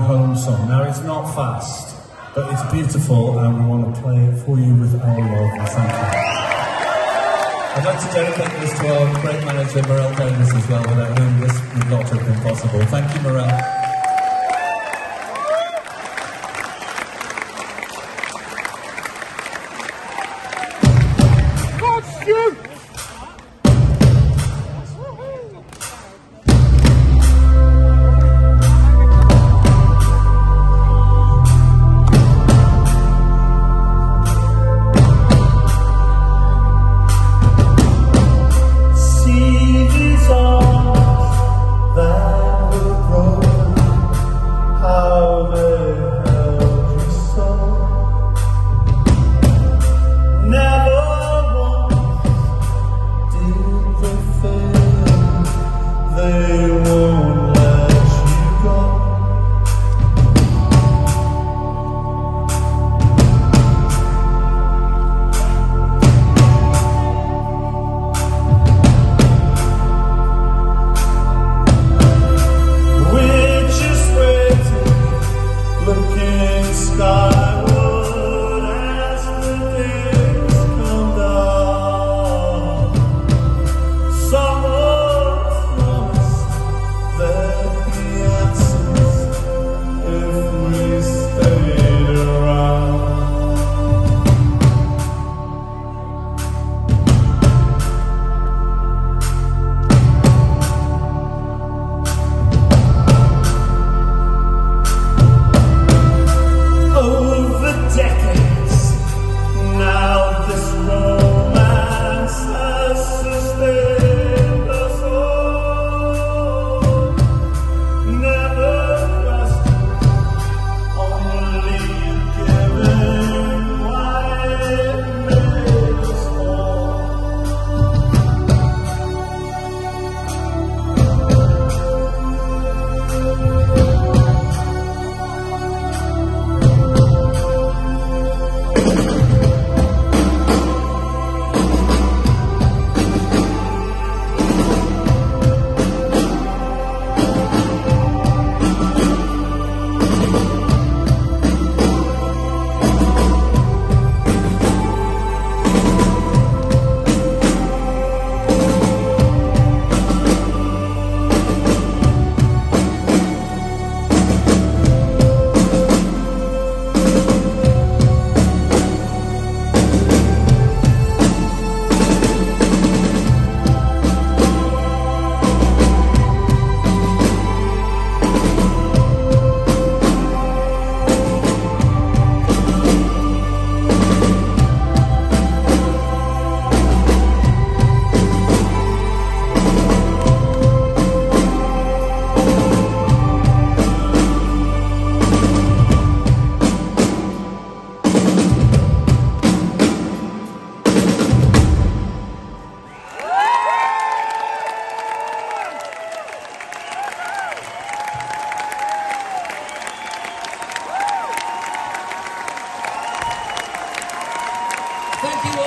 home song. Now it's not fast, but it's beautiful and we want to play it for you with our love and thank you. I'd like to dedicate this to our great manager Morel Davis as well, without whom this would not have been possible. Thank you Morel.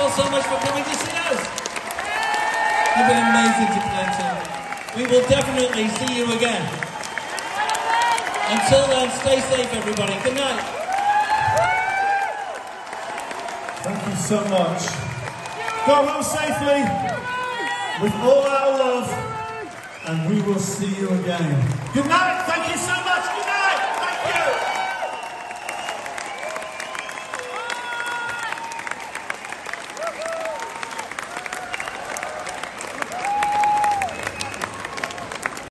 All so much for coming to see us. You've been amazing to to. We will definitely see you again. Until then, stay safe, everybody. Good night. Thank you so much. Go home safely with all our love, and we will see you again. Good night. Thank you so much.